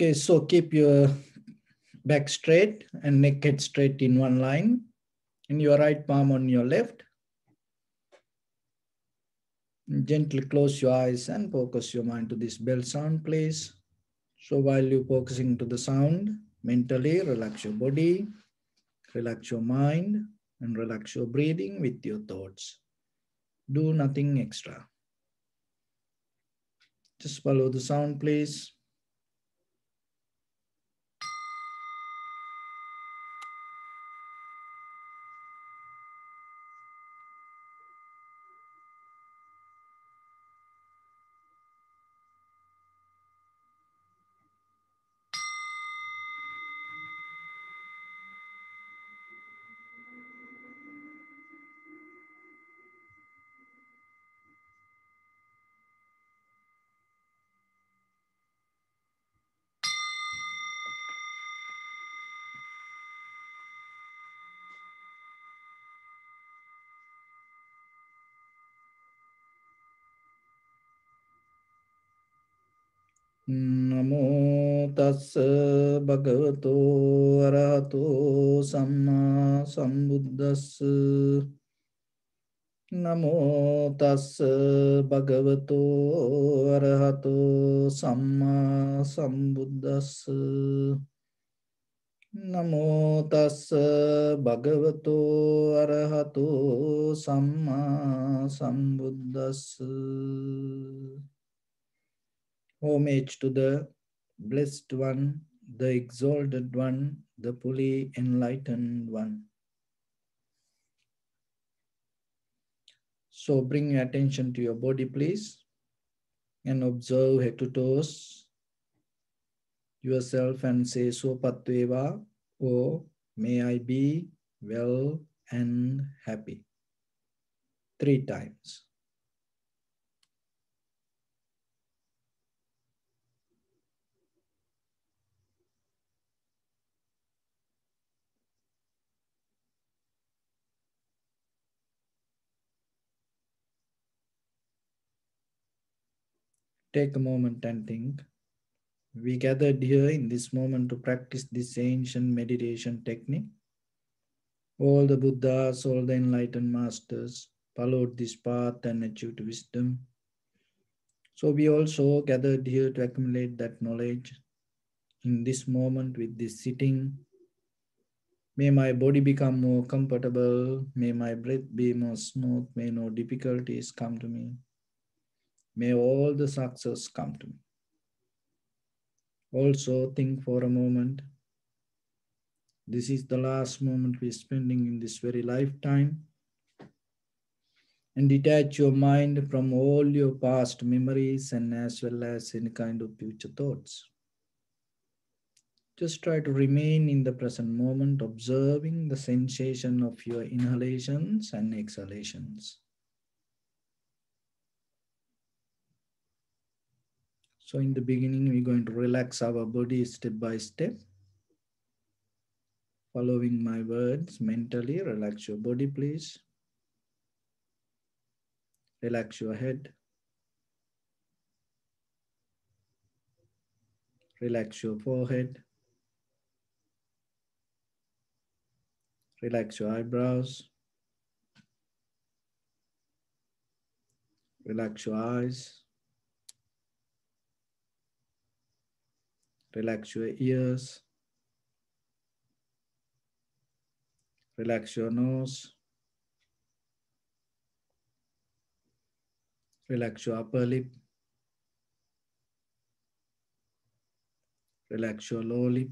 Okay, so keep your back straight and neck head straight in one line. And your right palm on your left. Gently close your eyes and focus your mind to this bell sound, please. So while you're focusing to the sound, mentally relax your body, relax your mind, and relax your breathing with your thoughts. Do nothing extra. Just follow the sound, please. භගවතෝ අරහතෝ සම්මා සම්බුද්දස්ස. නමෝ තස්ස භගවතෝ අරහතෝ සම්මා සම්බුද්දස්ස. නමෝ තස්ස භගවතෝ අරහතෝ සම්මා සම්බුද්දස්ස. Homage to the Blessed One, the Exalted One, the fully enlightened One. So bring your attention to your body, please, and observe head to toes yourself and say, Sopatveva, or may I be well and happy. Three times. Take a moment and think. We gathered here in this moment to practice this ancient meditation technique. All the Buddhas, all the enlightened masters followed this path and achieved wisdom. So we also gathered here to accumulate that knowledge in this moment with this sitting. May my body become more comfortable. May my breath be more smooth. May no difficulties come to me. May all the success come to me. Also, think for a moment. This is the last moment we're spending in this very lifetime. And detach your mind from all your past memories and as well as any kind of future thoughts. Just try to remain in the present moment, observing the sensation of your inhalations and exhalations. So in the beginning, we're going to relax our body step by step. Following my words mentally, relax your body, please. Relax your head. Relax your forehead. Relax your eyebrows. Relax your eyes. Relax your ears. Relax your nose. Relax your upper lip. Relax your lower lip.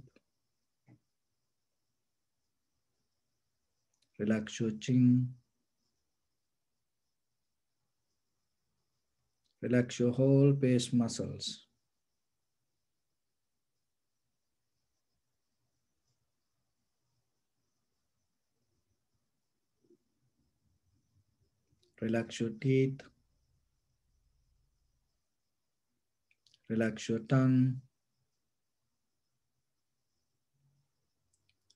Relax your chin. Relax your whole face muscles. Relax your teeth. Relax your tongue.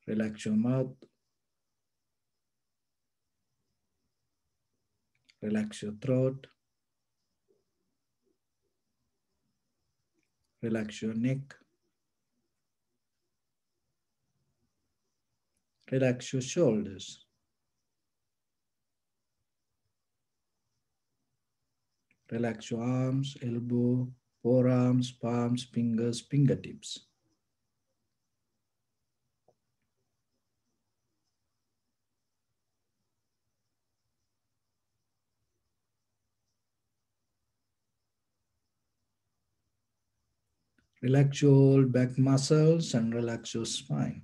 Relax your mouth. Relax your throat. Relax your neck. Relax your shoulders. Relax your arms, elbow, forearms, palms, fingers, fingertips. Relax your back muscles and relax your spine.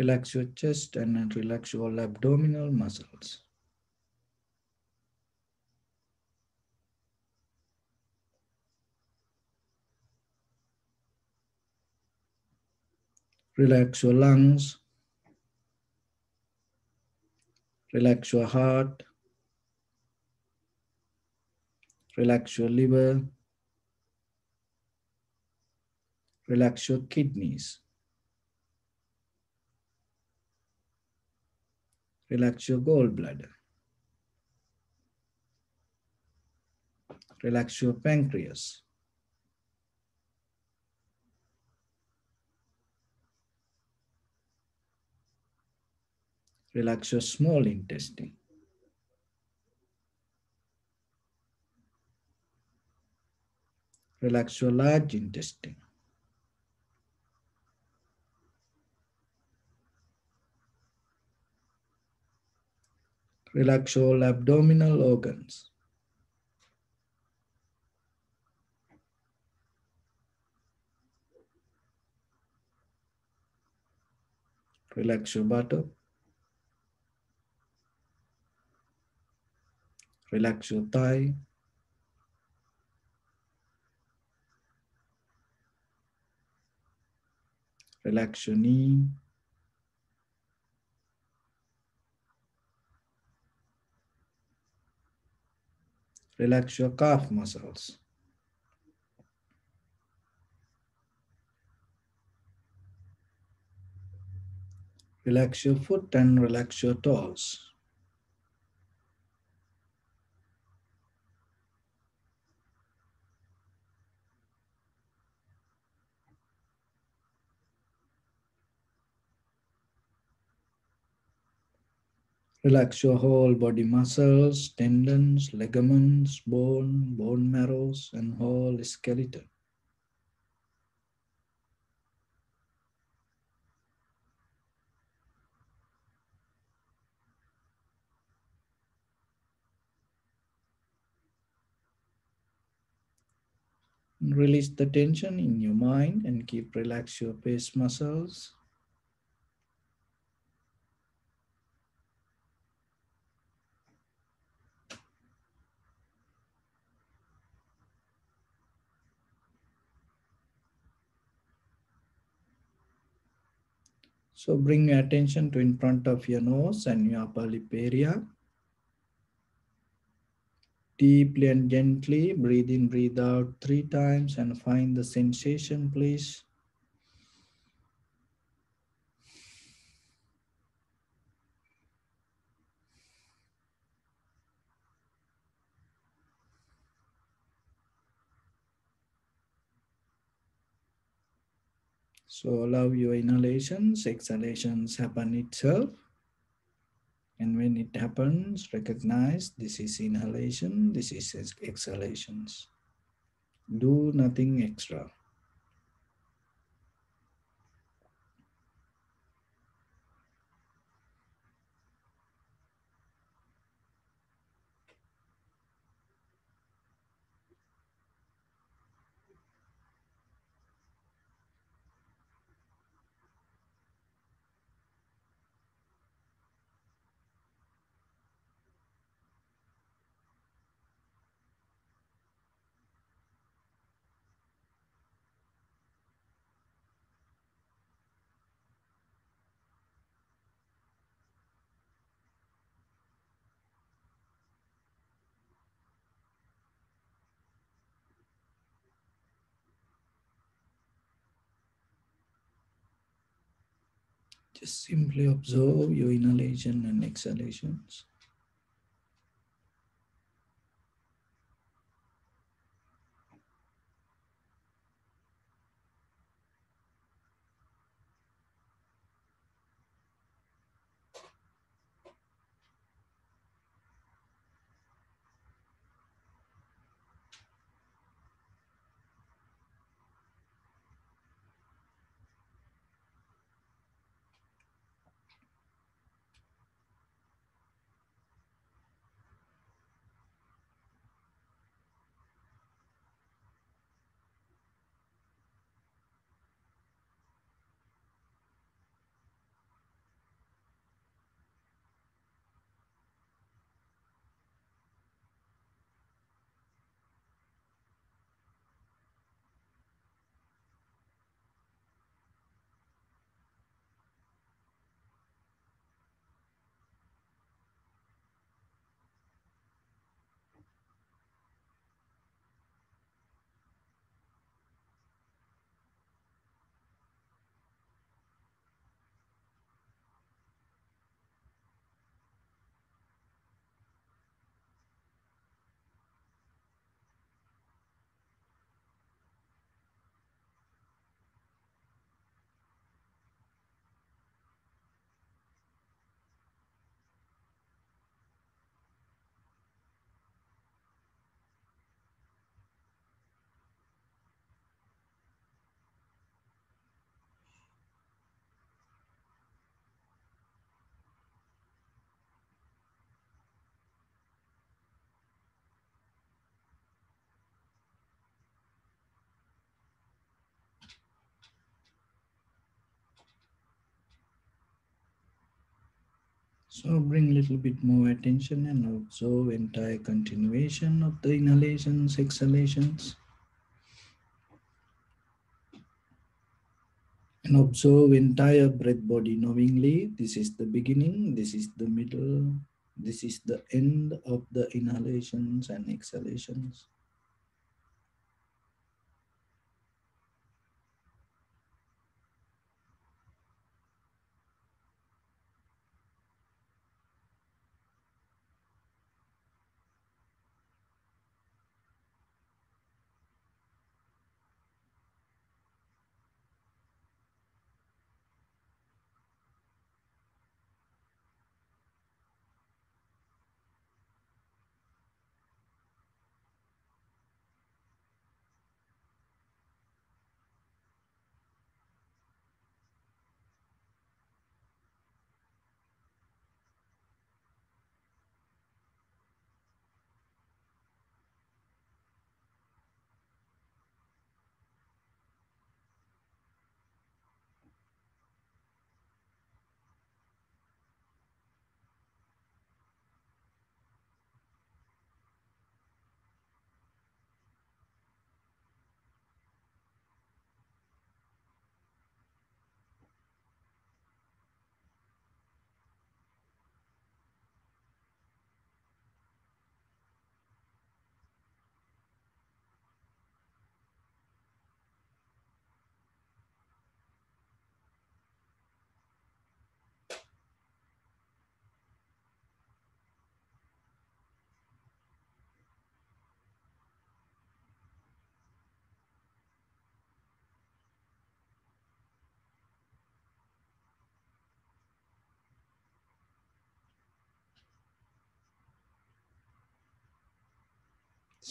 Relax your chest and relax your abdominal muscles. Relax your lungs. Relax your heart. Relax your liver. Relax your kidneys. Relax your gallbladder. Relax your pancreas. Relax your small intestine. Relax your large intestine. Relax all abdominal organs. Relax your buttock. Relax your thigh. Relax your knee. Relax your calf muscles. Relax your foot and relax your toes. Relax your whole body muscles, tendons, ligaments, bone, bone marrows, and whole skeleton. Release the tension in your mind and keep relax your face muscles. So bring your attention to in front of your nose and your upper lip area. Deeply and gently breathe in, breathe out three times and find the sensation, please. So allow your inhalations, exhalations happen itself. And when it happens, recognize this is inhalation, this is exhalations. Do nothing extra. Simply observe your inhalation and exhalations. So bring a little bit more attention and observe entire continuation of the inhalations, exhalations. And observe entire breath body knowingly. This is the beginning, this is the middle, this is the end of the inhalations and exhalations.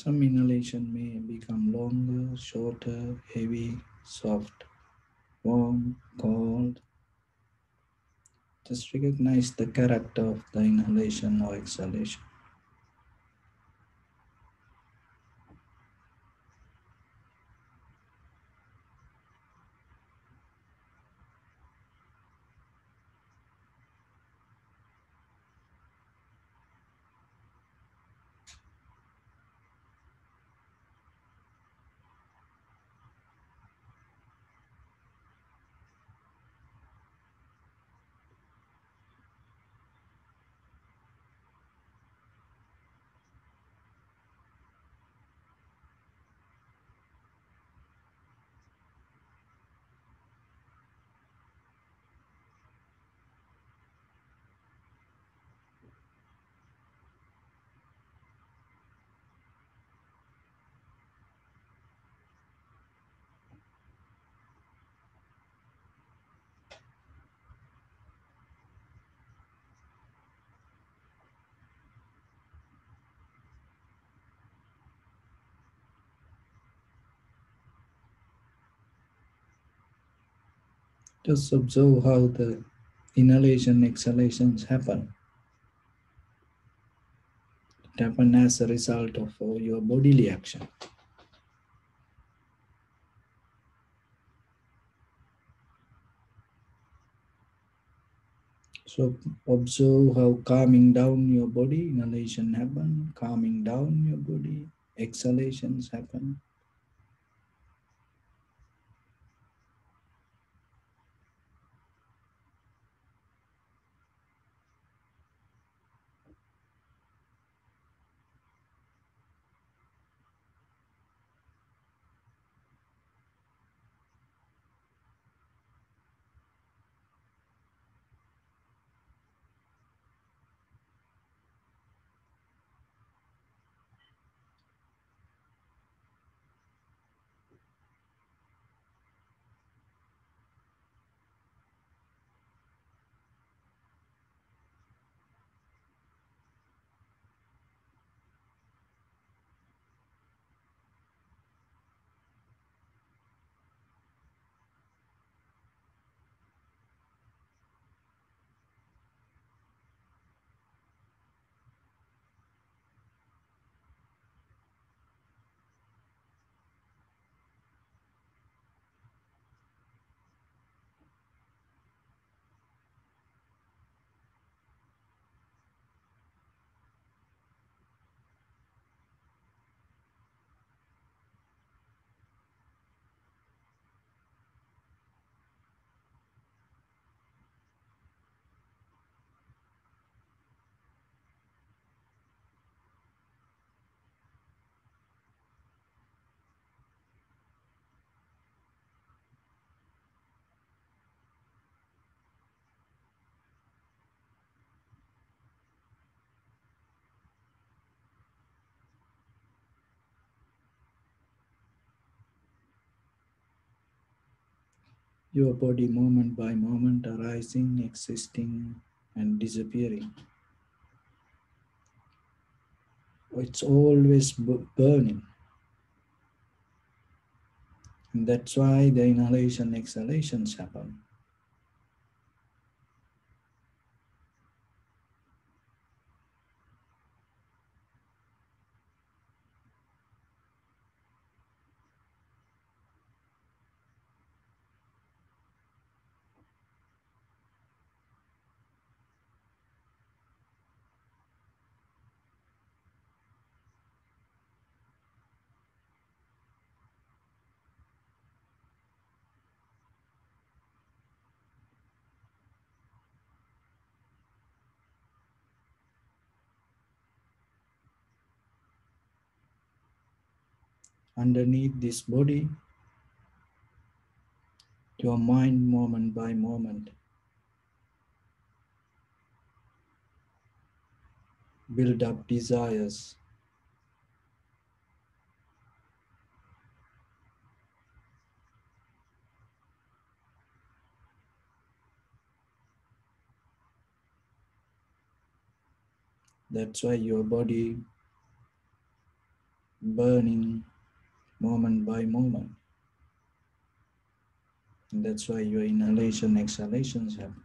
Some inhalation may become longer, shorter, heavy, soft, warm, cold. Just recognize the character of the inhalation or exhalation. Just observe how the inhalation exhalations happen. It happen as a result of uh, your bodily action. So observe how calming down your body, inhalation happen, calming down your body, exhalations happen. Your body moment by moment arising, existing, and disappearing. It's always burning. And that's why the inhalation exhalations happen. Underneath this body, your mind moment by moment. Build up desires. That's why your body burning moment by moment. And that's why your inhalation, exhalations happen.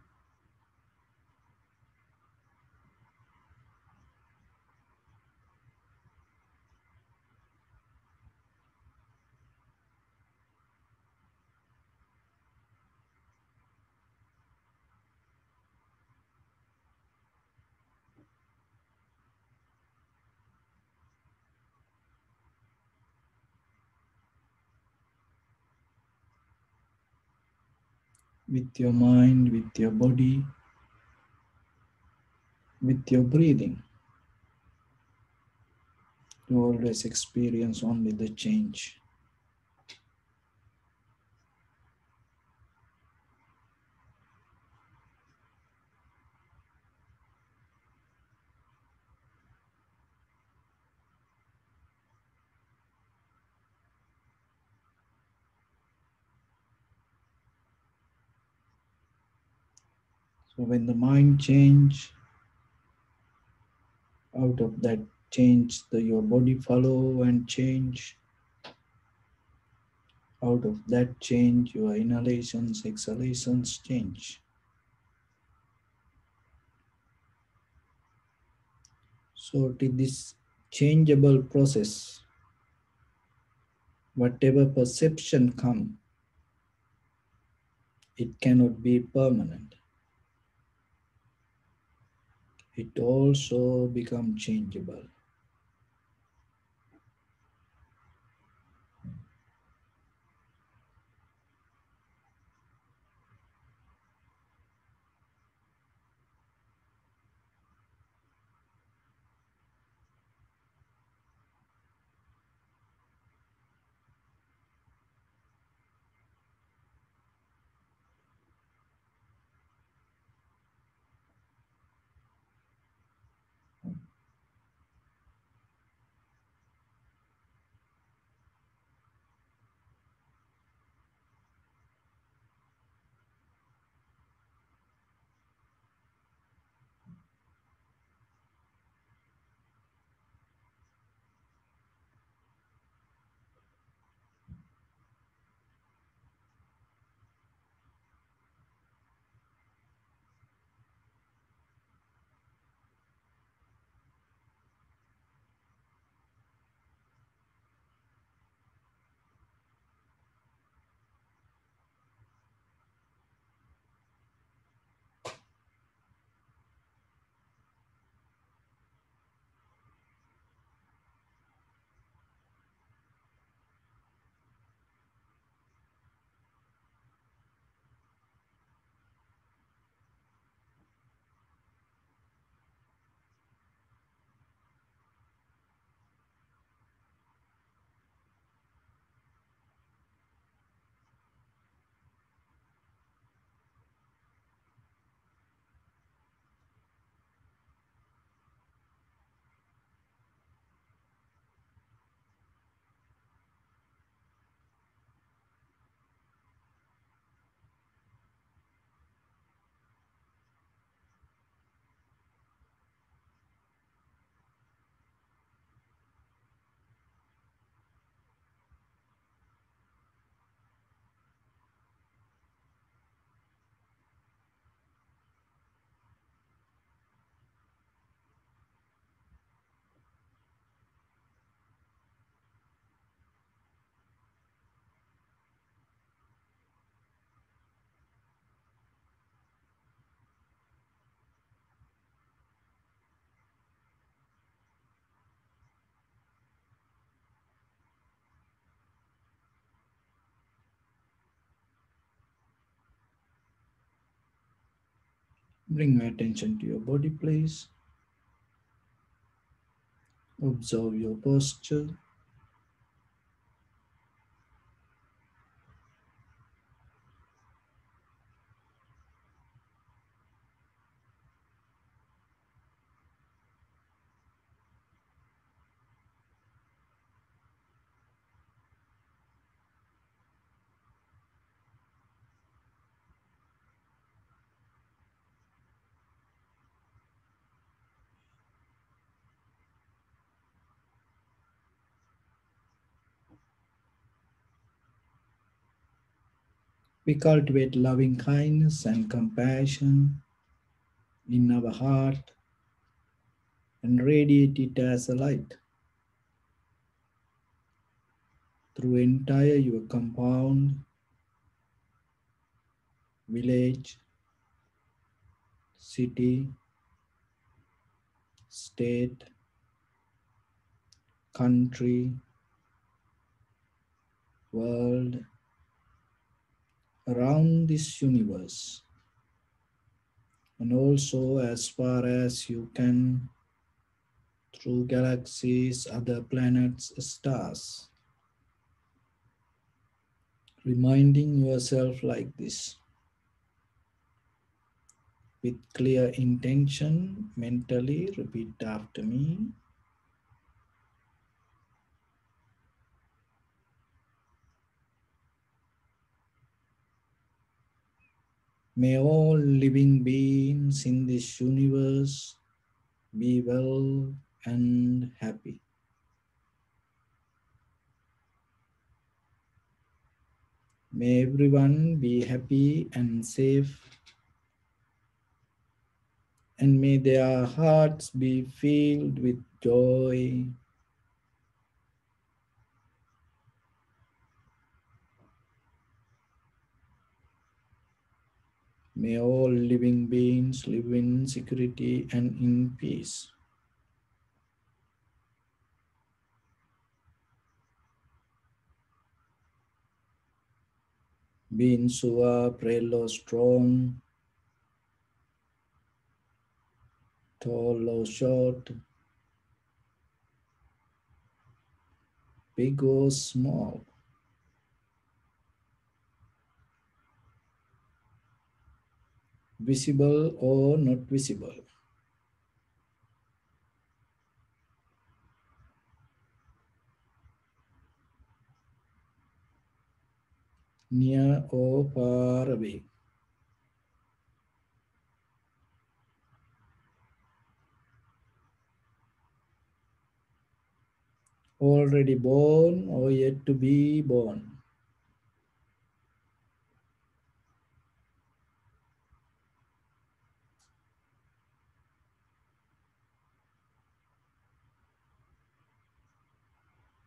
With your mind, with your body, with your breathing. You always experience only the change. When the mind change, out of that change, the, your body follow and change. Out of that change, your inhalations, exhalations change. So is this changeable process. Whatever perception come, it cannot be permanent. It also become changeable. Bring my attention to your body, please. Observe your posture. We cultivate loving kindness and compassion in our heart and radiate it as a light through entire your compound, village, city, state, country, world, around this universe and also as far as you can through galaxies, other planets, stars. Reminding yourself like this with clear intention, mentally repeat after me. May all living beings in this universe be well and happy. May everyone be happy and safe. And may their hearts be filled with joy. May all living beings live in security and in peace. Being Sua, Prelo, strong, tall or short, big or small. Visible or not visible. Near or far away. already born or yet to be born.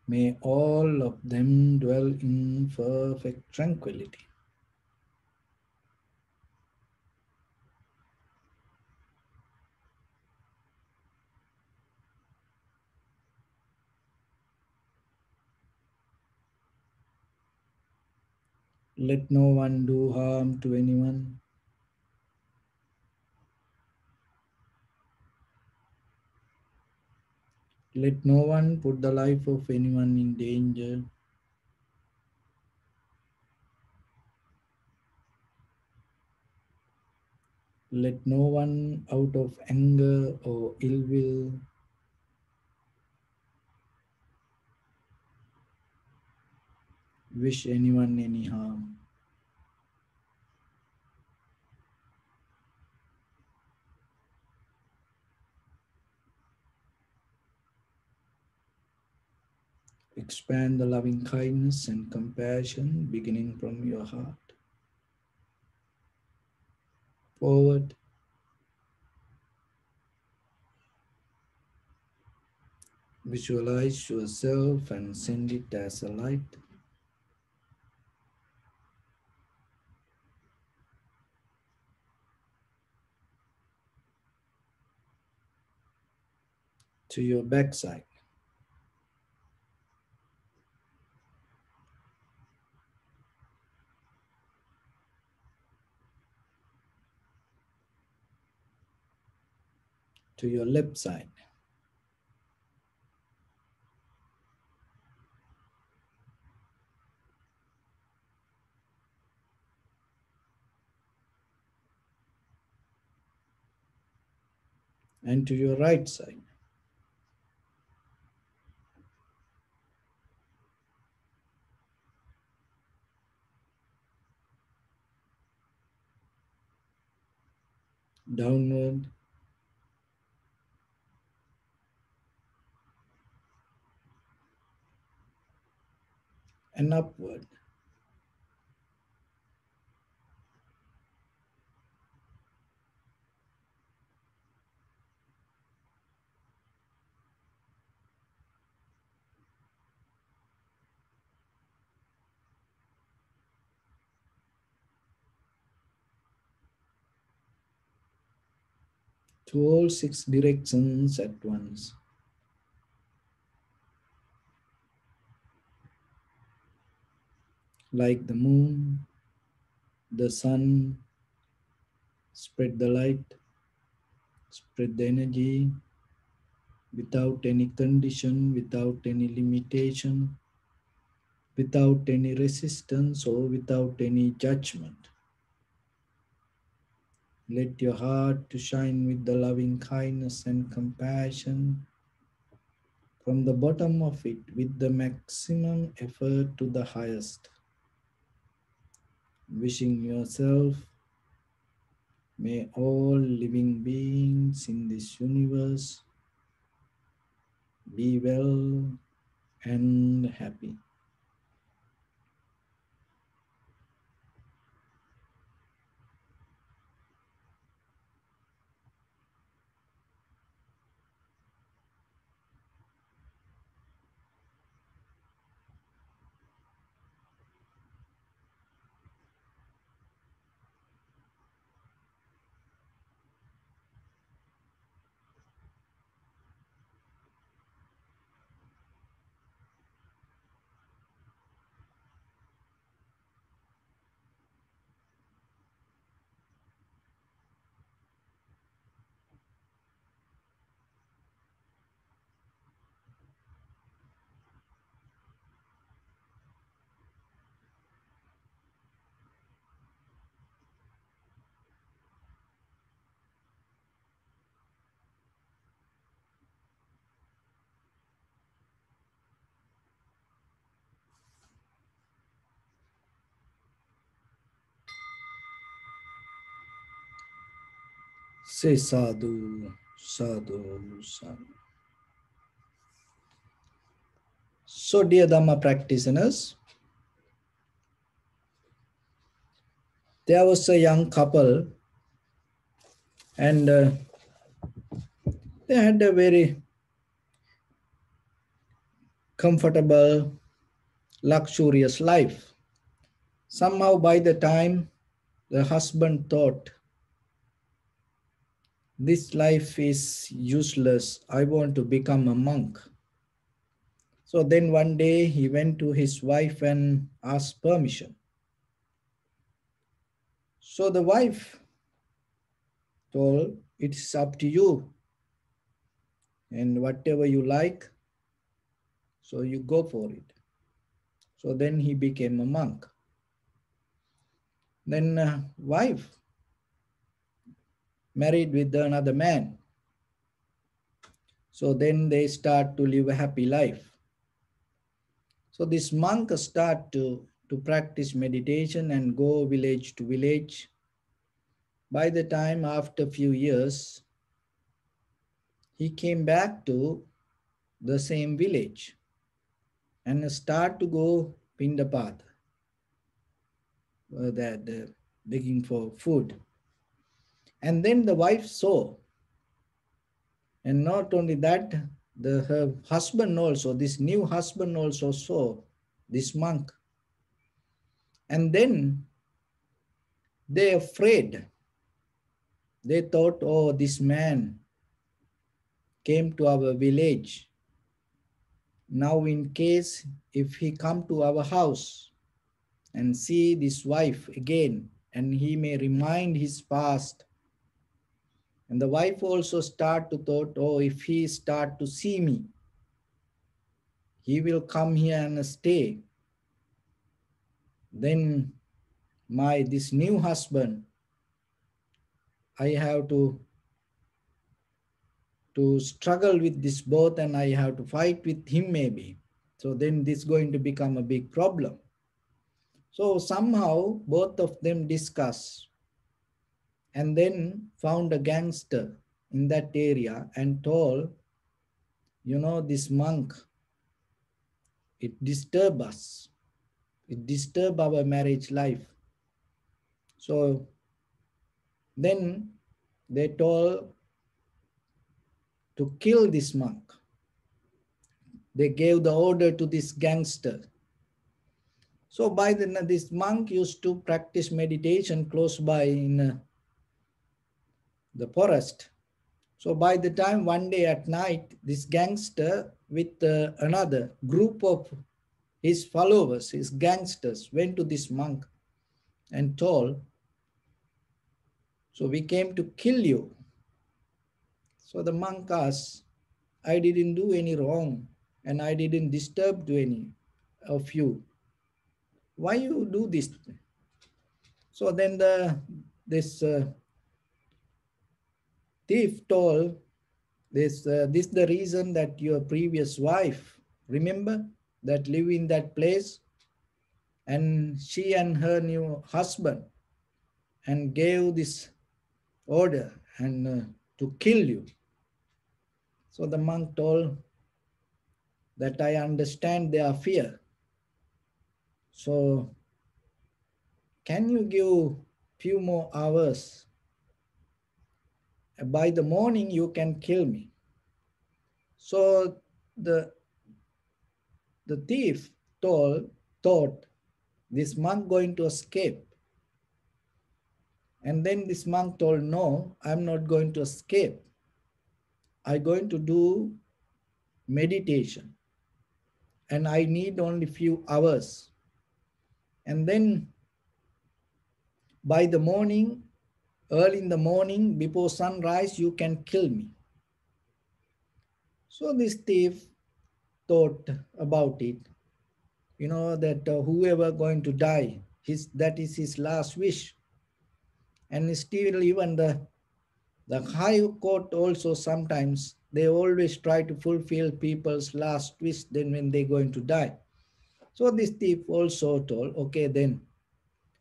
May all of them dwell in perfect tranquility. Let no one do harm to anyone. Let no one put the life of anyone in danger. Let no one out of anger or ill will wish anyone any harm. Expand the loving kindness and compassion beginning from your heart. Forward. Visualize yourself and send it as a light. to your backside. To your left side. and to your right side. Downward. And upward. to all six directions at once. Like the moon, the sun, spread the light, spread the energy without any condition, without any limitation, without any resistance or without any judgment. Let your heart to shine with the loving kindness and compassion from the bottom of it with the maximum effort to the highest. Wishing yourself, may all living beings in this universe be well and happy. Say sadhu, sadhu, sadhu. So, dear Dhamma practitioners, there was a young couple and uh, they had a very comfortable, luxurious life. Somehow, by the time the husband thought, This life is useless, I want to become a monk. So then one day he went to his wife and asked permission. So the wife told, It's up to you. And whatever you like, so you go for it. So then he became a monk. Then uh, wife married with another man. So then they start to live a happy life. So this monk start to, to practice meditation and go village to village. By the time after a few years, he came back to the same village and start to go Pindapat, uh, that uh, begging for food. And then the wife saw, and not only that, the her husband also, this new husband also saw this monk. And then they afraid. They thought, oh, this man came to our village. Now, in case if he come to our house and see this wife again, and he may remind his past, and the wife also start to thought, oh, if he start to see me, he will come here and stay. Then my this new husband, I have to to struggle with this both and I have to fight with him maybe. So then this going to become a big problem. So somehow both of them discuss and then found a gangster in that area and told, you know, this monk, it disturb us. It disturb our marriage life. So then they told to kill this monk. They gave the order to this gangster. So by the this monk used to practice meditation close by in uh, the forest. So by the time one day at night, this gangster with uh, another group of his followers, his gangsters, went to this monk and told, so we came to kill you. So the monk asked, I didn't do any wrong and I didn't disturb to any of you. Why you do this? So then the this uh, thief told this uh, this the reason that your previous wife remember that live in that place and she and her new husband and gave this order and uh, to kill you so the monk told that I understand their fear. So can you give few more hours? By the morning you can kill me. So the the thief told thought this monk going to escape. And then this monk told, no, I'm not going to escape. I'm going to do meditation and I need only few hours. And then by the morning, early in the morning, before sunrise, you can kill me. So this thief thought about it, you know, that uh, whoever going to die, his, that is his last wish. And still even the the High Court also sometimes, they always try to fulfill people's last wish then when they're going to die. So this thief also told, okay, then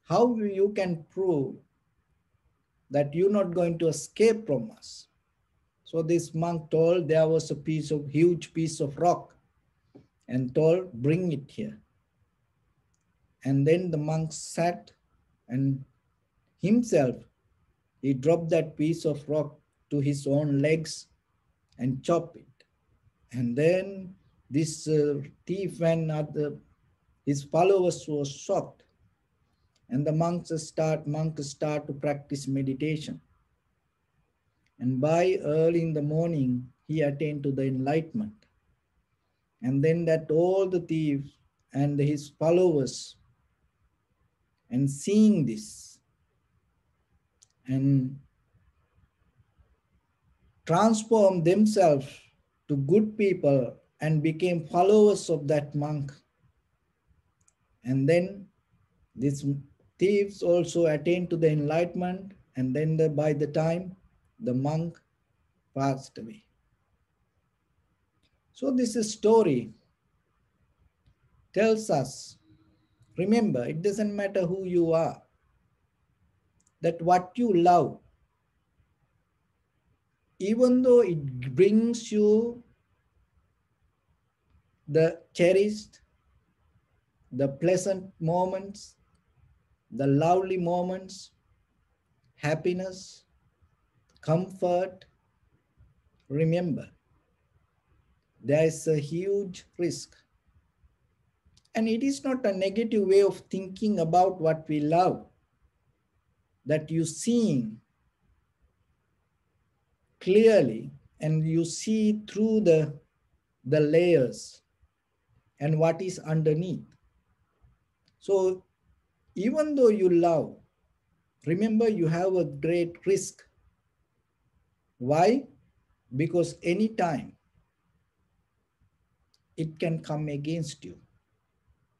how you can prove that you're not going to escape from us. So this monk told there was a piece of huge piece of rock and told, bring it here. And then the monk sat and himself, he dropped that piece of rock to his own legs and chopped it. And then this uh, thief and other, his followers were shocked. And the monks start, monks start to practice meditation. And by early in the morning, he attained to the enlightenment. And then that all the thieves and his followers, and seeing this, and transform themselves to good people and became followers of that monk. And then these thieves also attained to the enlightenment, and then the, by the time the monk passed away. So this story tells us, remember, it doesn't matter who you are, that what you love, even though it brings you the cherished, the pleasant moments, the lovely moments, happiness, comfort, remember, there is a huge risk. And it is not a negative way of thinking about what we love that you seeing clearly and you see through the, the layers and what is underneath. So even though you love, remember you have a great risk. Why? Because anytime it can come against you.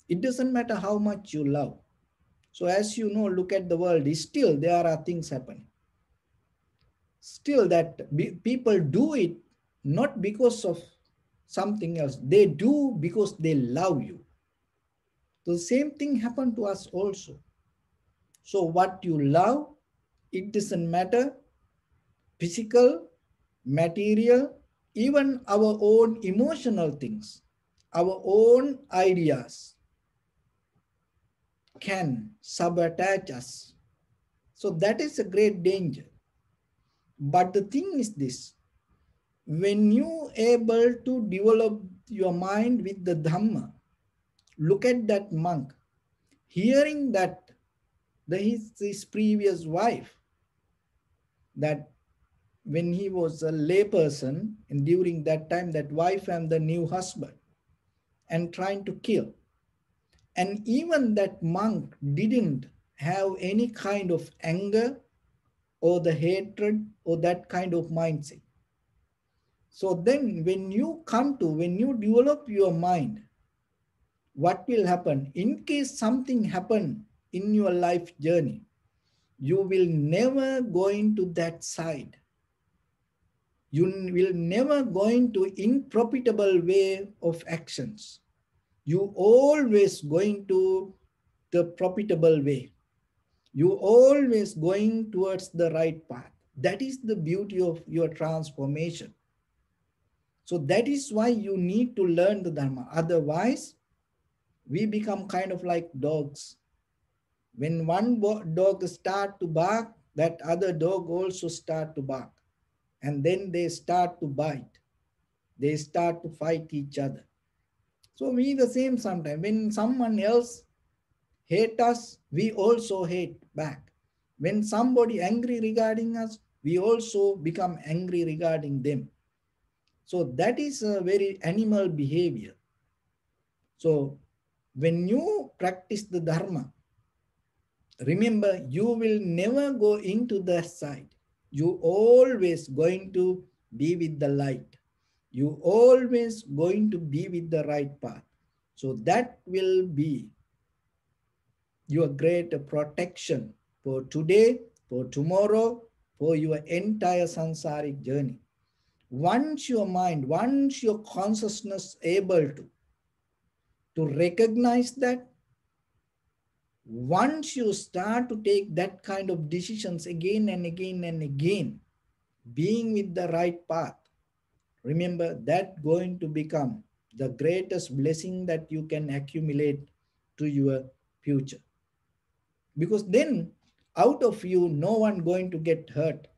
It doesn't matter how much you love. So as you know, look at the world, still there are things happening. Still that people do it not because of something else. They do because they love you. The same thing happened to us also. So what you love, it doesn't matter, physical, material, even our own emotional things, our own ideas can sabotage us. So that is a great danger. But the thing is this, when you able to develop your mind with the Dhamma, look at that monk, hearing that the, his, his previous wife, that when he was a layperson, and during that time, that wife and the new husband, and trying to kill. And even that monk didn't have any kind of anger or the hatred or that kind of mindset. So then when you come to, when you develop your mind, what will happen? In case something happen in your life journey, you will never go into that side. You will never go into unprofitable way of actions. You always going to the profitable way. You always going towards the right path. That is the beauty of your transformation. So that is why you need to learn the Dharma. Otherwise, we become kind of like dogs. When one dog start to bark, that other dog also start to bark. And then they start to bite. They start to fight each other. So we the same sometimes. When someone else hate us, we also hate back. When somebody angry regarding us, we also become angry regarding them. So that is a very animal behavior. So when you practice the Dharma, remember you will never go into the side. You always going to be with the light. You always going to be with the right path. So that will be your great protection for today, for tomorrow, for your entire sansaric journey once your mind, once your consciousness able to, to recognize that, once you start to take that kind of decisions again and again and again, being with the right path, remember that going to become the greatest blessing that you can accumulate to your future. Because then out of you, no one going to get hurt.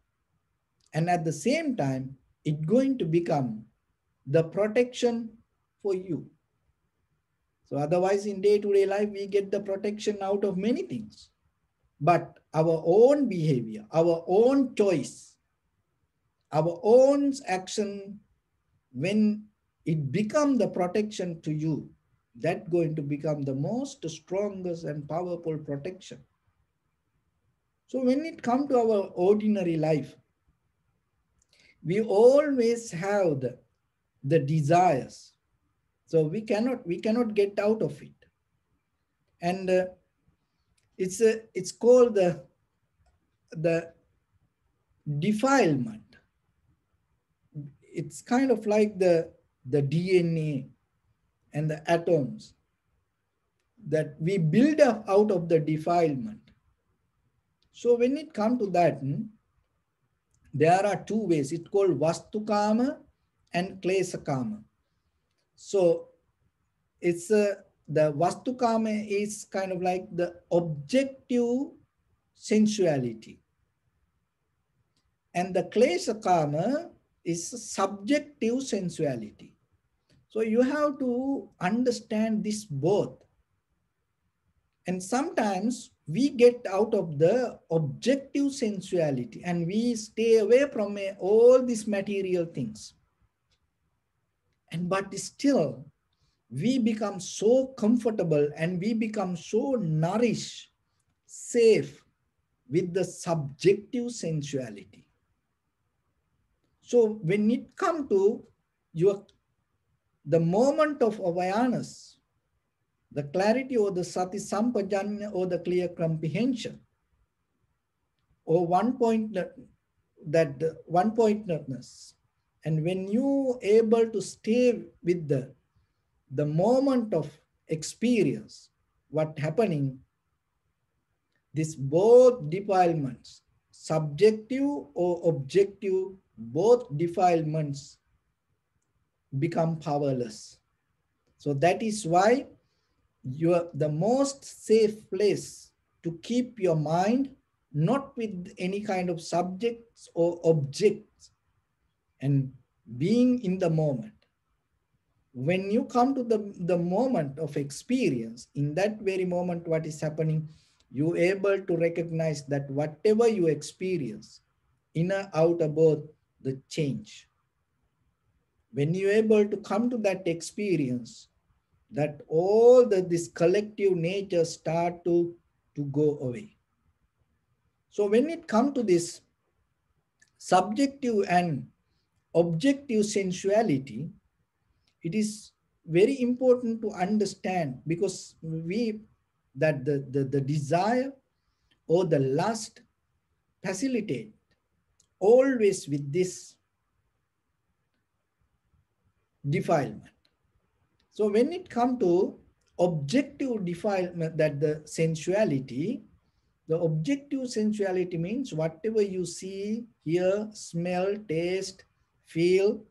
And at the same time, it's going to become the protection for you. So otherwise in day-to-day -day life, we get the protection out of many things. But our own behavior, our own choice, our own action, when it become the protection to you, that going to become the most strongest and powerful protection. So when it come to our ordinary life, we always have the, the desires. So we cannot we cannot get out of it. And uh, it's a, it's called the the defilement. It's kind of like the the DNA and the atoms that we build up out of the defilement. So when it comes to that, hmm, there are two ways. It's called Vastukama and Klesakama. So it's a, the Vastukama is kind of like the objective sensuality. And the Klesakama is subjective sensuality. So you have to understand this both. And sometimes we get out of the objective sensuality and we stay away from all these material things. And but still, we become so comfortable and we become so nourished, safe with the subjective sensuality. So when it come to your the moment of awareness, the clarity or the sati sampajanya or the clear comprehension or one point that one pointedness and when you able to stay with the the moment of experience what happening this both defilements subjective or objective both defilements become powerless. So that is why you're the most safe place to keep your mind not with any kind of subjects or objects and being in the moment when you come to the, the moment of experience in that very moment what is happening you able to recognize that whatever you experience inner outer both the change when you're able to come to that experience that all the, this collective nature start to, to go away. So when it comes to this subjective and objective sensuality, it is very important to understand because we that the, the, the desire or the lust facilitate always with this defilement. So when it comes to objective defilement, that the sensuality, the objective sensuality means whatever you see, hear, smell, taste, feel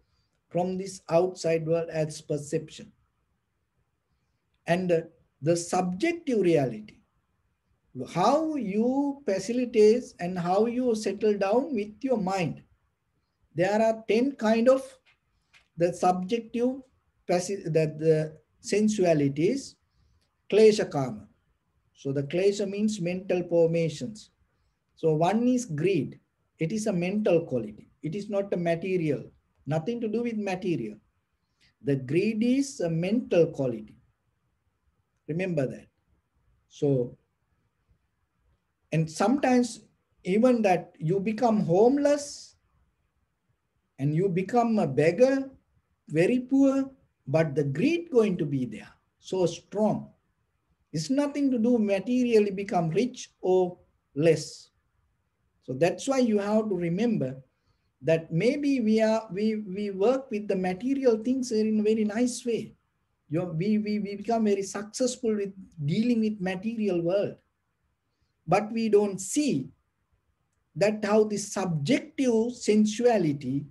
from this outside world as perception. And uh, the subjective reality, how you facilitate and how you settle down with your mind. There are 10 kind of the subjective that the sensualities, klesha kama. So the klesha means mental formations. So one is greed. It is a mental quality. It is not a material. Nothing to do with material. The greed is a mental quality. Remember that. So, and sometimes even that you become homeless and you become a beggar, very poor, but the greed going to be there so strong it's nothing to do materially become rich or less so that's why you have to remember that maybe we are we we work with the material things in a very nice way you we, we we become very successful with dealing with material world but we don't see that how the subjective sensuality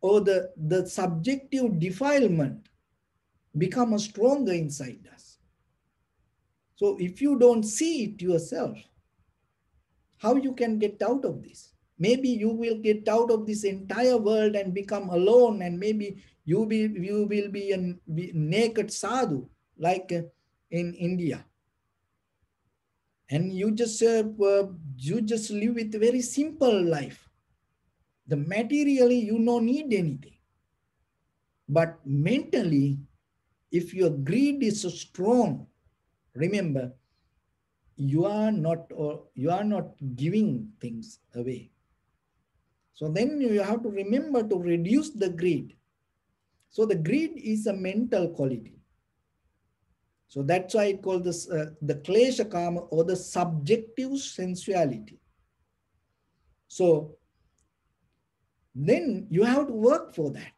or the, the subjective defilement become a stronger inside us. So if you don't see it yourself, how you can get out of this? Maybe you will get out of this entire world and become alone and maybe you, be, you will be a naked sadhu like uh, in India. And you just, uh, uh, you just live with a very simple life the materially, you don't need anything. But mentally, if your greed is so strong, remember, you are not or you are not giving things away. So then you have to remember to reduce the greed. So the greed is a mental quality. So that's why I call this uh, the klesha kama or the subjective sensuality. So then you have to work for that.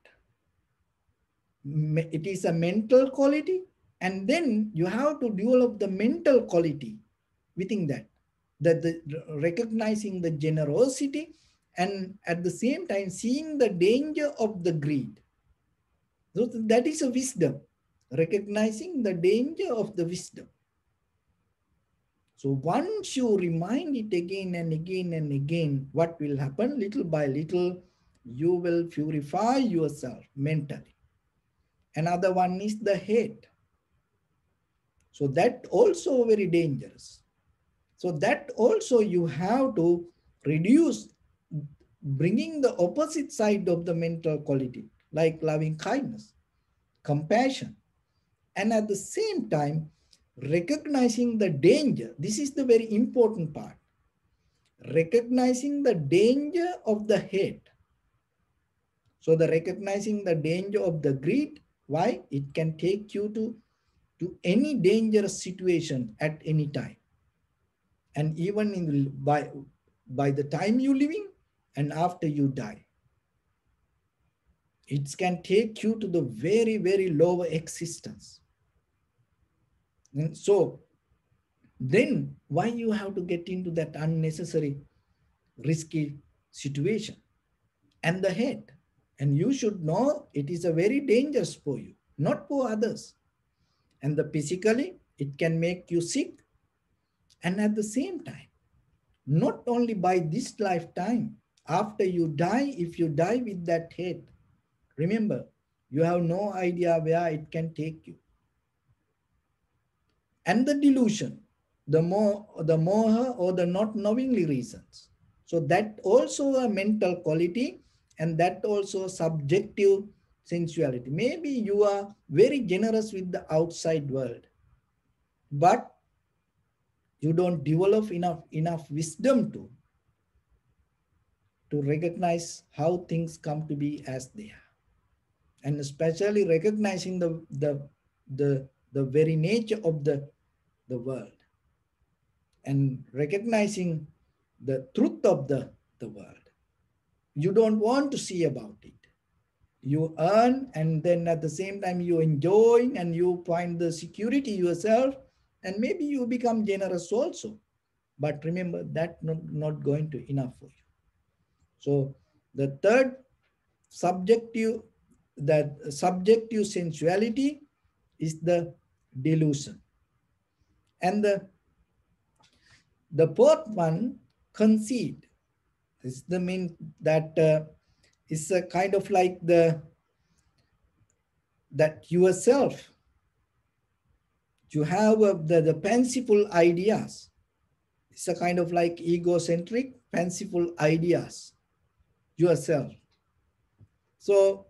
It is a mental quality, and then you have to develop the mental quality within that. That the recognizing the generosity and at the same time seeing the danger of the greed. So that is a wisdom, recognizing the danger of the wisdom. So once you remind it again and again and again, what will happen little by little, you will purify yourself mentally. Another one is the hate. So that also very dangerous. So that also you have to reduce bringing the opposite side of the mental quality like loving kindness, compassion, and at the same time recognizing the danger. This is the very important part. Recognizing the danger of the hate so the recognizing the danger of the greed, why? It can take you to, to any dangerous situation at any time. And even in by, by the time you living and after you die. It can take you to the very, very lower existence. And so then why you have to get into that unnecessary risky situation and the head and you should know it is a very dangerous for you, not for others. And the physically, it can make you sick. And at the same time, not only by this lifetime, after you die, if you die with that hate, remember, you have no idea where it can take you. And the delusion, the more the moha or the not knowingly reasons. So that also a mental quality and that also subjective sensuality. Maybe you are very generous with the outside world, but you don't develop enough, enough wisdom to, to recognize how things come to be as they are. And especially recognizing the, the, the, the very nature of the, the world. And recognizing the truth of the, the world. You don't want to see about it. You earn and then at the same time you enjoy and you find the security yourself. And maybe you become generous also. But remember that not, not going to enough for you so the third subjective that subjective sensuality is the delusion and the the fourth one conceit is the mean that uh, it's a kind of like the that yourself you have uh, the, the fanciful ideas. It's a kind of like egocentric, fanciful ideas yourself. So,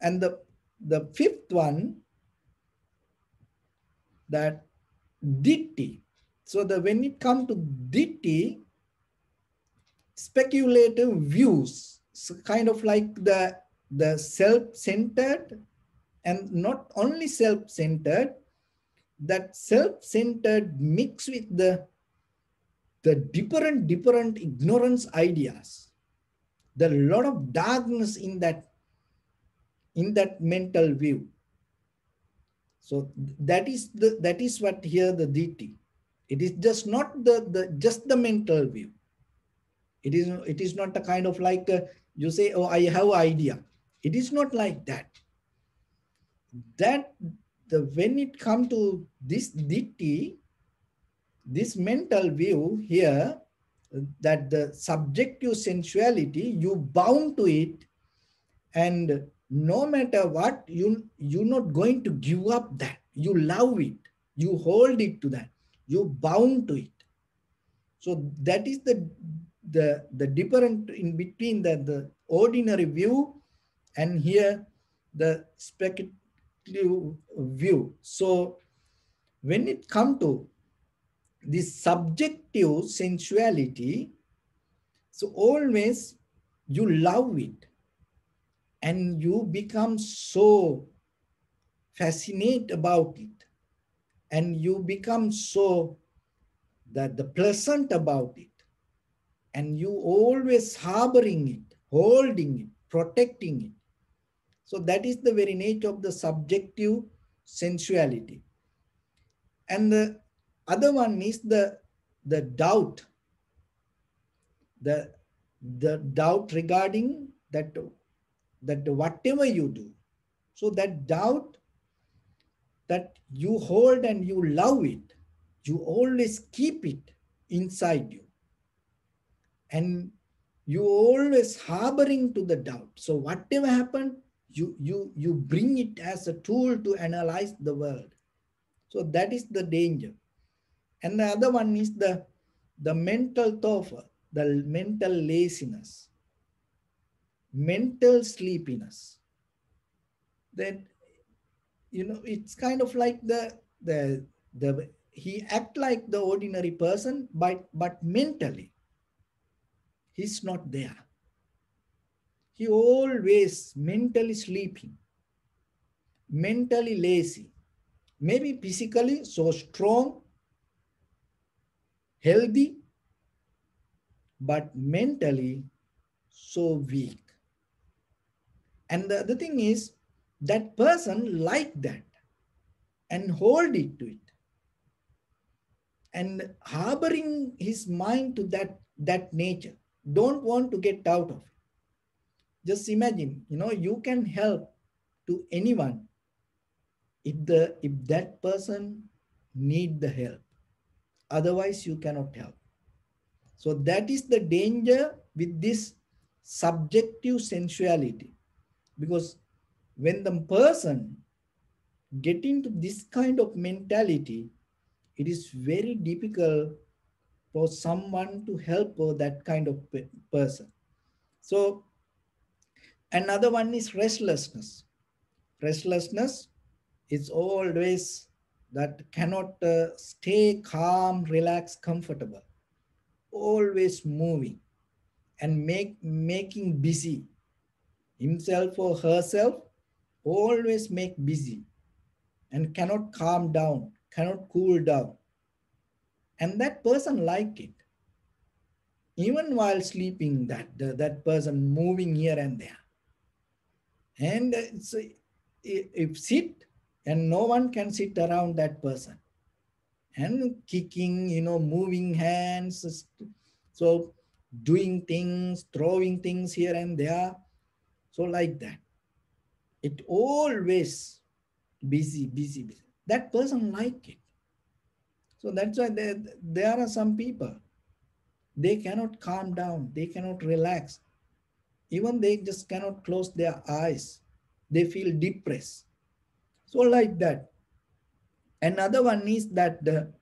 and the, the fifth one, that ditti. So the when it comes to ditti, speculative views, so kind of like the, the self-centered and not only self-centered, that self-centered mix with the, the different, different ignorance ideas. There a lot of darkness in that, in that mental view. So that is the that is what here the ditti. It is just not the, the just the mental view. It is, it is not a kind of like uh, you say, oh, I have idea. It is not like that. That the when it come to this ditti, this mental view here, that the subjective sensuality, you bound to it, and no matter what, you you're not going to give up that. You love it, you hold it to that, you bound to it. So that is the the the different in between the, the ordinary view and here the speculative view. So when it come to this subjective sensuality, so always you love it and you become so fascinated about it and you become so that the pleasant about it and you always harboring it holding it protecting it. So that is the very nature of the subjective sensuality. And the other one is the the doubt. The the doubt regarding that that whatever you do. So that doubt that you hold and you love it you always keep it inside you. And you always harboring to the doubt. So whatever happened you you you bring it as a tool to analyze the world. So that is the danger and the other one is the the mental tofa the mental laziness mental sleepiness. Then you know it's kind of like the the the he act like the ordinary person but but mentally he's not there. He always mentally sleeping mentally lazy maybe physically so strong healthy but mentally so weak and the other thing is that person like that and hold it to it. And harboring his mind to that, that nature. Don't want to get out of it. Just imagine, you know, you can help to anyone if the if that person need the help. Otherwise, you cannot help. So that is the danger with this subjective sensuality because when the person get into this kind of mentality, it is very difficult for someone to help that kind of person. So another one is restlessness. Restlessness is always that cannot uh, stay calm, relaxed, comfortable, always moving and make making busy himself or herself always make busy and cannot calm down, cannot cool down. And that person like it. Even while sleeping, that, that person moving here and there. And it's, if sit and no one can sit around that person and kicking, you know, moving hands. So doing things, throwing things here and there. So like that. It always busy, busy, busy. That person like it. So that's why there, there are some people, they cannot calm down, they cannot relax. Even they just cannot close their eyes. They feel depressed. So like that. Another one is that the,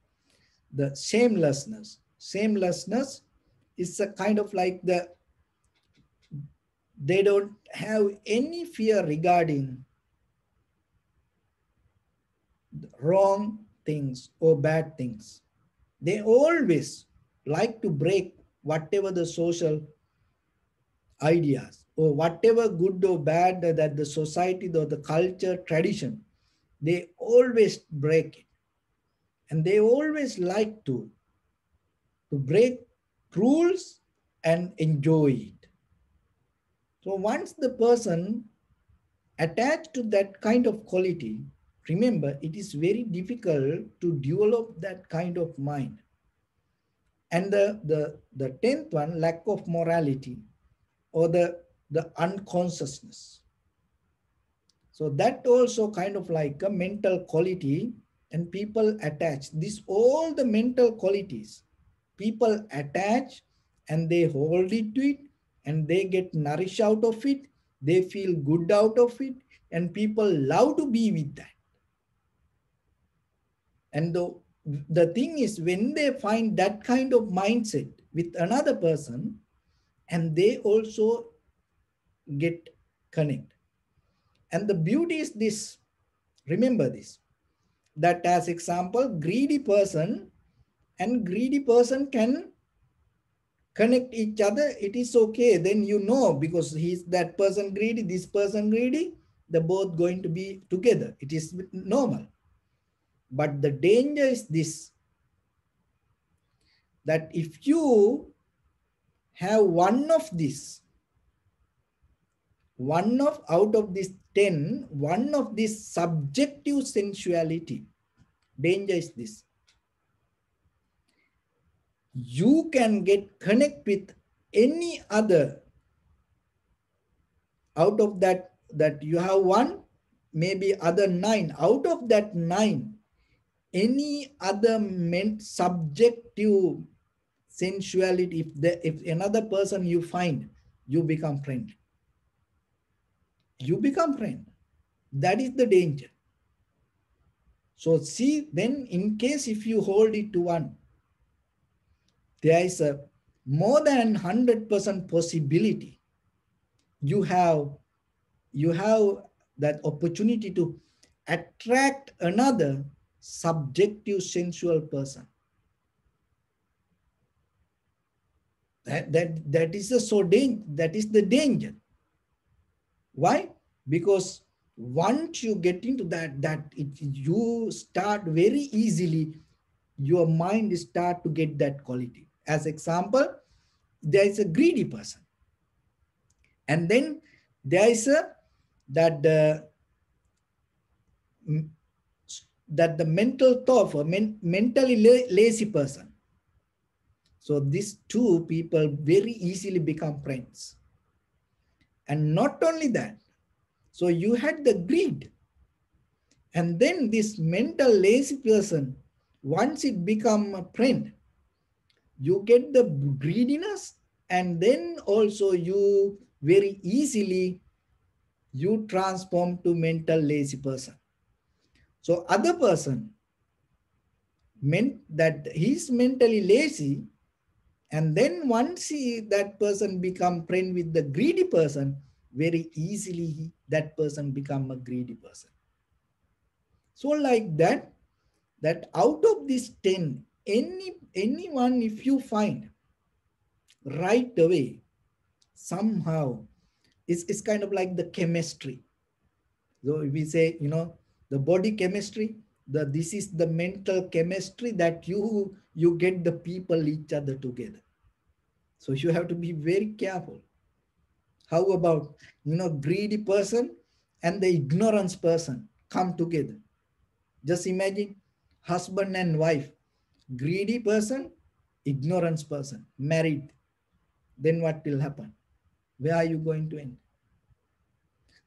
the shamelessness. Shamelessness is a kind of like the they don't have any fear regarding wrong things or bad things. They always like to break whatever the social ideas or whatever good or bad that the society or the culture tradition, they always break it. And they always like to, to break rules and enjoy it. So once the person attached to that kind of quality, remember, it is very difficult to develop that kind of mind. And the, the, the 10th one, lack of morality or the, the unconsciousness. So that also kind of like a mental quality and people attach. This all the mental qualities people attach and they hold it to it and they get nourished out of it. They feel good out of it and people love to be with that. And the, the thing is when they find that kind of mindset with another person and they also get connect and the beauty is this. Remember this. That as example greedy person and greedy person can connect each other. It is okay. Then you know because he's that person greedy this person greedy they're both going to be together. It is normal. But the danger is this. That if you have one of this one of out of these 10 one of this subjective sensuality. Danger is this. You can get connect with any other out of that that you have one maybe other nine. Out of that nine any other meant subjective sensuality if the if another person you find you become friend you become friend. That is the danger. So see then in case if you hold it to one there is a more than 100% possibility you have you have that opportunity to attract another subjective sensual person. That that that is the so danger that is the danger why? Because once you get into that that it, you start very easily your mind start to get that quality. As example there is a greedy person. And then there is a that the that the mental thought or men, mentally lazy person. So these two people very easily become friends and not only that so you had the greed. And then this mental lazy person once it become a friend you get the greediness and then also you very easily you transform to mental lazy person. So other person meant that he's mentally lazy and then once he, that person become friend with the greedy person very easily he, that person become a greedy person. So like that that out of these 10 any anyone if you find right away somehow it's, it's kind of like the chemistry. So we say you know the body chemistry the this is the mental chemistry that you you get the people each other together so you have to be very careful how about you know greedy person and the ignorance person come together just imagine husband and wife greedy person, ignorance person, married, then what will happen? Where are you going to end?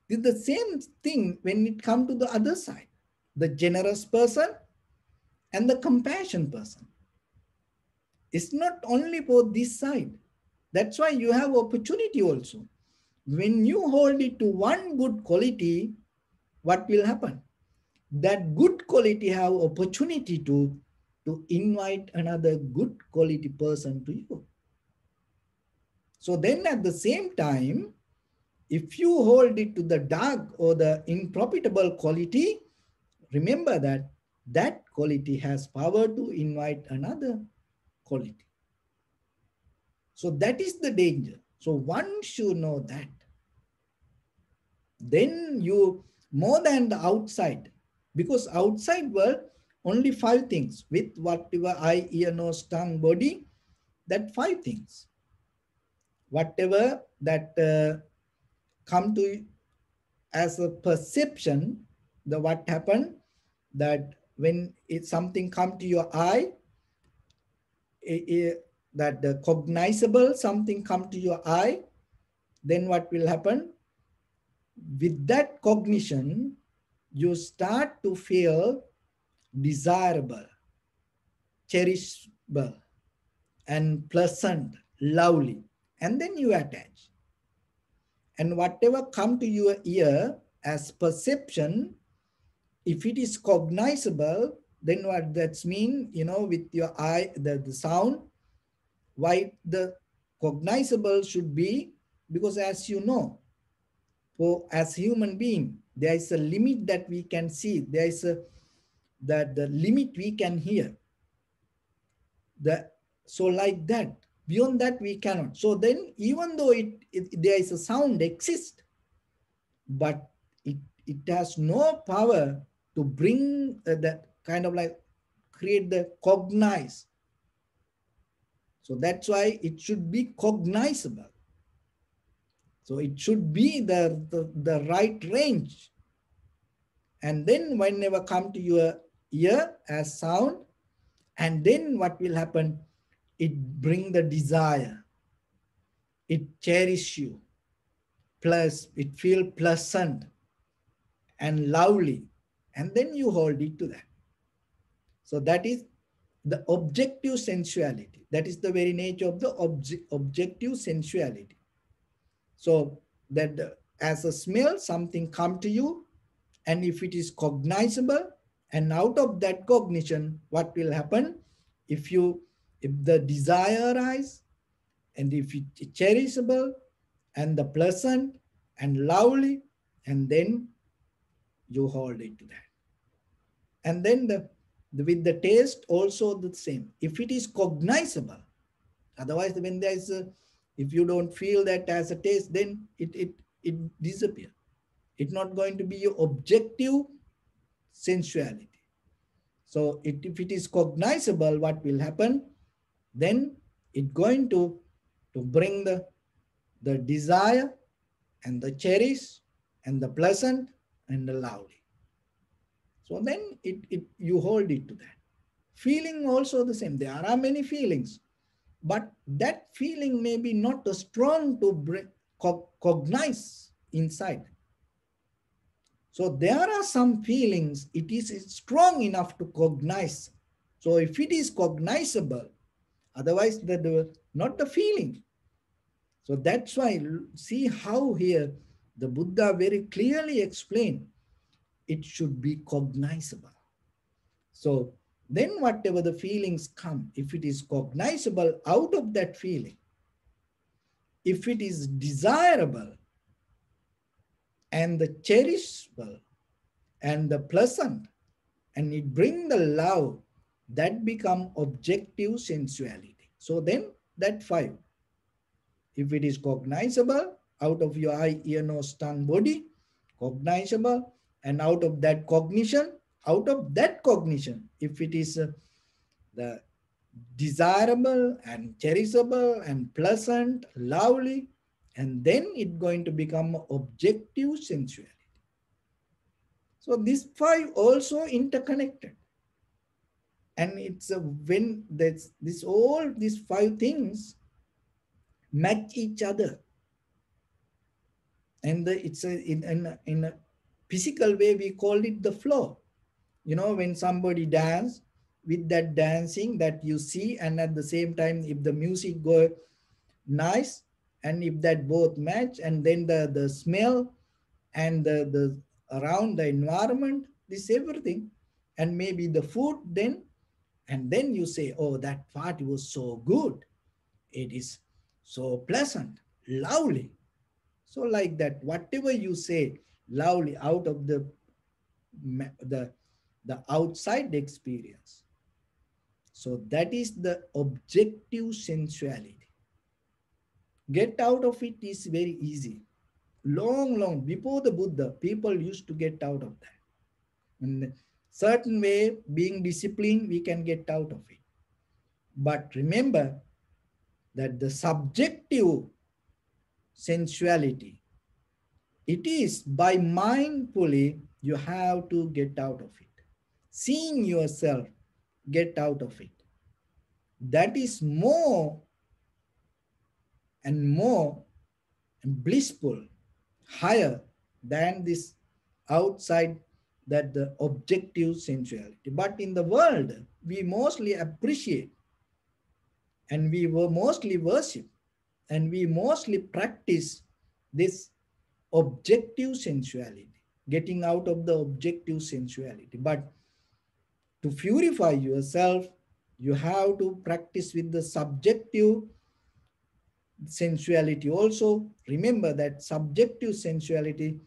It's the same thing when it comes to the other side, the generous person and the compassion person. It's not only for this side. That's why you have opportunity also. When you hold it to one good quality, what will happen? That good quality have opportunity to to invite another good quality person to you. So then at the same time, if you hold it to the dark or the unprofitable quality, remember that that quality has power to invite another quality. So that is the danger. So one should know that. Then you, more than the outside, because outside world, only five things with whatever eye, ear, nose, tongue, body, that five things. Whatever that uh, come to you as a perception, the what happened, that when it, something come to your eye, it, it, that the cognizable something come to your eye, then what will happen? With that cognition, you start to feel desirable, cherishable, and pleasant, lovely, and then you attach. And whatever come to your ear as perception, if it is cognizable, then what that's mean, you know, with your eye, the, the sound, why the cognizable should be, because as you know, for as human being, there is a limit that we can see. There is a that the limit we can hear. The, so like that, beyond that we cannot. So then even though it, it there is a sound exist, but it, it has no power to bring uh, that kind of like create the cognize. So that's why it should be cognizable. So it should be the, the, the right range. And then whenever come to your ear as sound, and then what will happen? It bring the desire. It cherish you. Plus, it feel pleasant and lovely. And then you hold it to that. So that is the objective sensuality. That is the very nature of the obje objective sensuality. So that as a smell, something come to you, and if it is cognizable, and out of that cognition, what will happen? If you, if the desire arise, and if it is cherishable, and the pleasant and lovely, and then you hold it to that. And then the, the with the taste also the same. If it is cognizable, otherwise when there is a if you don't feel that as a taste, then it, it, it disappears. It's not going to be your objective sensuality. So it, if it is cognizable, what will happen? Then it's going to, to bring the, the desire and the cherish and the pleasant and the lovely. So then it, it you hold it to that. Feeling also the same. There are many feelings but that feeling may be not strong to bring, co cognize inside. So there are some feelings, it is strong enough to cognize. So if it is cognizable, otherwise the, the not the feeling. So that's why see how here the Buddha very clearly explained it should be cognizable. So then whatever the feelings come, if it is cognizable out of that feeling, if it is desirable and the cherishable and the pleasant, and it bring the love, that become objective sensuality. So then that five, if it is cognizable out of your eye, ear, nose, tongue, body, cognizable, and out of that cognition, out of that cognition, if it is uh, the desirable and cherishable and pleasant, lovely, and then it's going to become objective sensuality. So these five also interconnected. And it's a, when this, this all these five things match each other. And the, it's a, in, in, in a physical way, we call it the flow. You know when somebody dance with that dancing that you see and at the same time if the music go nice and if that both match and then the the smell and the the around the environment this everything and maybe the food then and then you say oh that party was so good. It is so pleasant lovely. So like that whatever you say lovely out of the the the outside experience. So that is the objective sensuality. Get out of it is very easy. Long, long before the Buddha, people used to get out of that. In certain way, being disciplined, we can get out of it. But remember that the subjective sensuality, it is by mindfully you have to get out of it seeing yourself get out of it. That is more and more blissful, higher than this outside that the objective sensuality. But in the world, we mostly appreciate and we were mostly worship and we mostly practice this objective sensuality, getting out of the objective sensuality. But to purify yourself, you have to practice with the subjective sensuality also. Remember that subjective sensuality,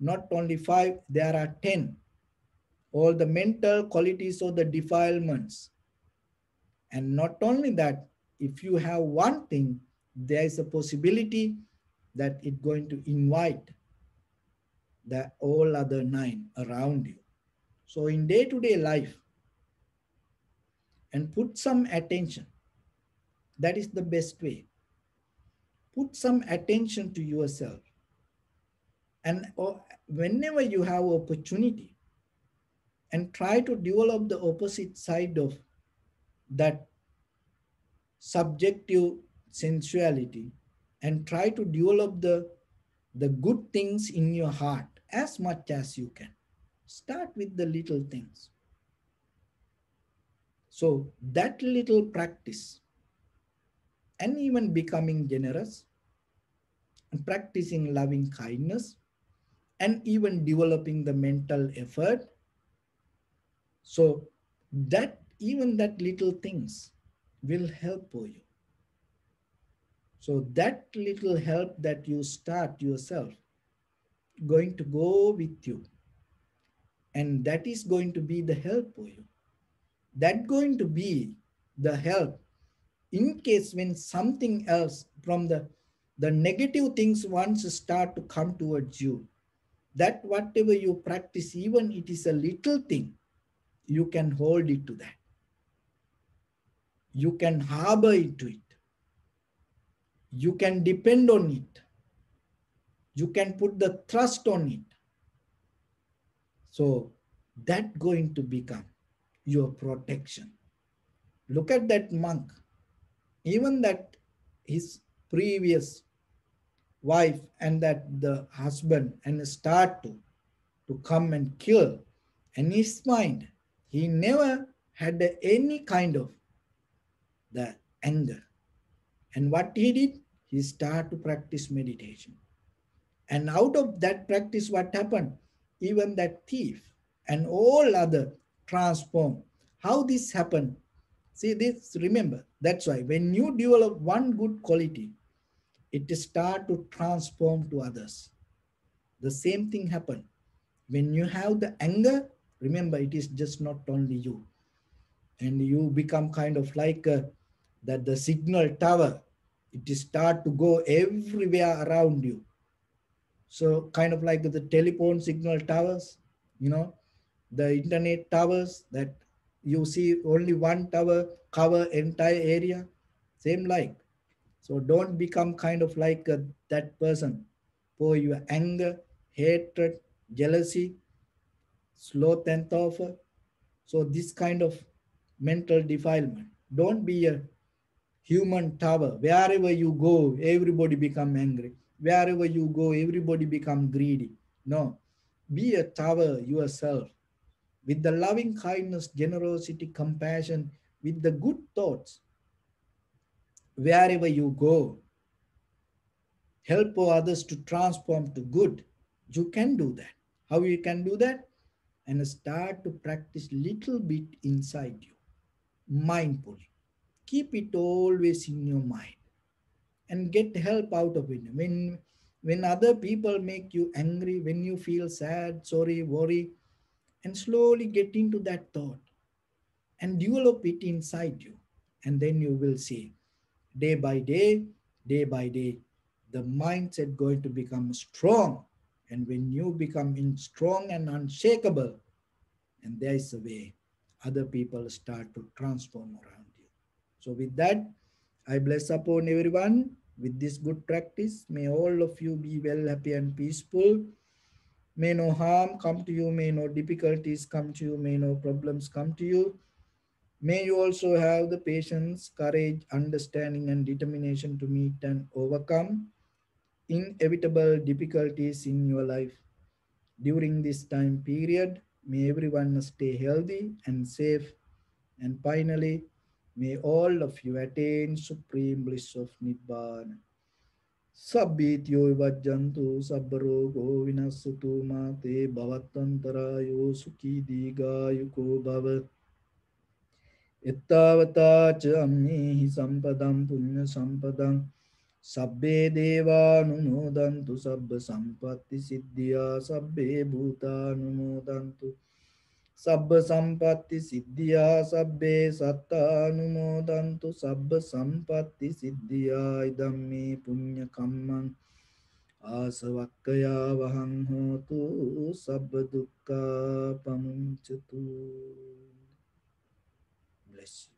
not only five, there are 10. All the mental qualities or the defilements. And not only that, if you have one thing, there is a possibility that it's going to invite the all other nine around you. So in day-to-day -day life, and put some attention. That is the best way. Put some attention to yourself. And uh, whenever you have opportunity, and try to develop the opposite side of that subjective sensuality and try to develop the, the good things in your heart as much as you can. Start with the little things. So that little practice and even becoming generous and practicing loving kindness and even developing the mental effort. So that even that little things will help for you. So that little help that you start yourself going to go with you. And that is going to be the help for you. That going to be the help in case when something else from the, the negative things once start to come towards you, that whatever you practice, even it is a little thing, you can hold it to that. You can harbor into it. You can depend on it. You can put the trust on it. So that going to become your protection. Look at that monk. Even that his previous wife and that the husband and start to, to come and kill. And his mind, he never had any kind of the anger. And what he did, he started to practice meditation. And out of that practice, what happened? Even that thief and all other transform. How this happened? See this, remember, that's why when you develop one good quality, it start to transform to others. The same thing happen. When you have the anger, remember it is just not only you. And you become kind of like a, that the signal tower it start to go everywhere around you. So kind of like the telephone signal towers you know the internet towers that you see only one tower cover entire area same like. So don't become kind of like uh, that person. For your anger hatred jealousy sloth and thought so this kind of mental defilement. Don't be a human tower. Wherever you go, everybody become angry. Wherever you go, everybody become greedy. No, be a tower yourself with the loving kindness, generosity, compassion, with the good thoughts. Wherever you go, help others to transform to good. You can do that. How you can do that? And start to practice little bit inside you, mindfully keep it always in your mind and get help out of it. When, when other people make you angry, when you feel sad, sorry, worry, and slowly get into that thought and develop it inside you. And then you will see day by day, day by day, the mindset going to become strong. And when you become in strong and unshakable, and there is a way, other people start to transform around. So with that, I bless upon everyone with this good practice. May all of you be well, happy and peaceful. May no harm come to you, may no difficulties come to you, may no problems come to you. May you also have the patience, courage, understanding, and determination to meet and overcome inevitable difficulties in your life. During this time period, may everyone stay healthy and safe. And finally, may all of you attain supreme bliss of Nibbana. සබ්බීතියෝ විවජ්ජන්තු සබ්බරෝගෝ විනස්සතු මාතේ භවත්තන්තරායෝ සුකී දීගායුකෝ භව එත්තාවතාච අම්මේහි සම්පදම් පුුණ්්‍ය සම්පදං සබ්බේ දේවානුමෝදන්තු සබ්බ සම්පත්ති සිද්ධියා සබ්බේ භූතානුමෝදන්තු සබ්බ සම්පatti සිද්ධියා සබ්බේ සත්තානුමෝදන්තු සබ්බ සම්පatti සිද්ධියා ඉදම්මේ පුඤ්ඤ කම්මං ආසවක්කයා වහං හෝතු සබ්බ දුක්ඛා පමුංචතු. Bless you.